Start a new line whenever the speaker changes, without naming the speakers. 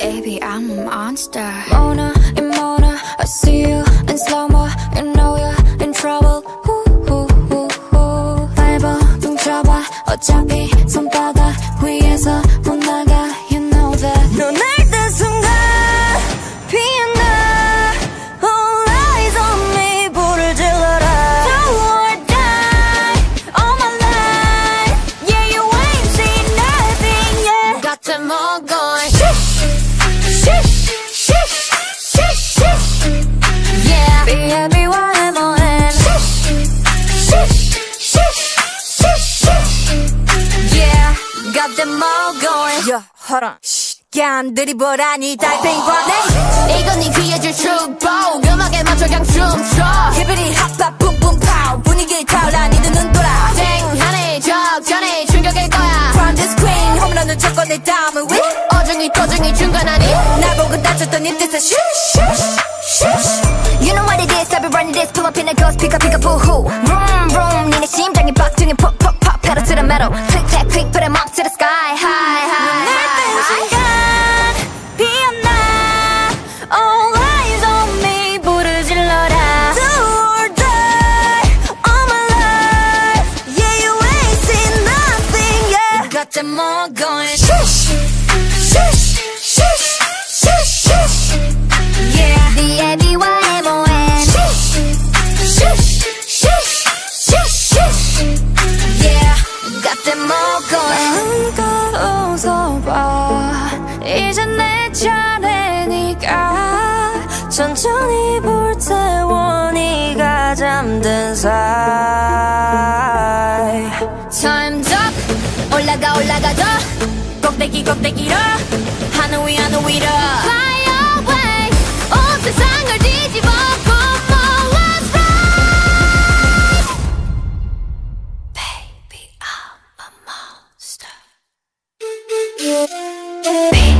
Baby, I'm a monster.
Mona and Mona, I see you in slow-mo You know you're in trouble 후후후후 밟아 둥쳐봐 어차피 손바닥 위에서 got them all going.
야, hold on. 깐 드리블하니 달팽이 관에
이건 네 귀에 줄 축복. 음악에 맞춰 그냥 춤춰.
히비리 핫팟 뿜뿜 파우 분위기 타올라 니들 눈 돌아
땡하네 적잖네 충격일 거야.
From the screen 홈런을 쳤고 내 다음을 위
어중이 to중이 중간하니.
날 보고 다쳤던 이 뜻은 슈
You know what it is, I've been running this Pull up in a ghost, pick up, pick up, boo-hoo Vroom, vroom, 니네 심장이 빡 등에 pop, pop, Got them all going
Shush, shush, shush, shush, shush.
Yeah, B-A-B-Y-M-O-N
Shush, shush, shush, shush, shush.
Yeah, got them all going
마음껏 웃어봐 이제 내 차례니까 천천히 불태워 네가 잠든 사이
날아가자
껍데기 껍데기로 하늘 위 하늘 위로
Fly away 온 세상을 뒤집어 Baby, I'm. Baby.